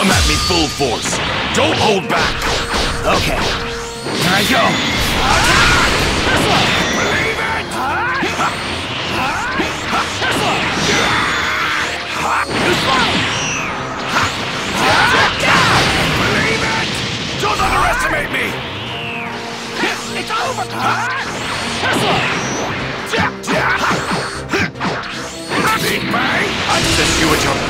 Come at me full force. Don't hold back. Okay. Here I go. Believe it! Believe it! Don't underestimate me! It's over! I sent you at your